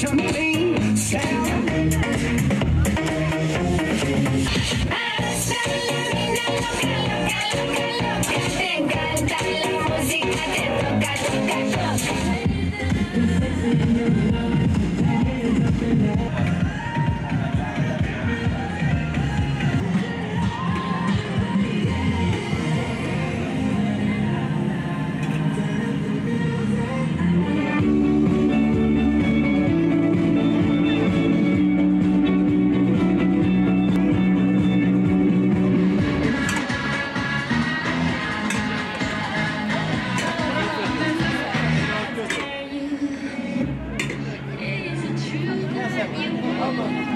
Revolution. Come on.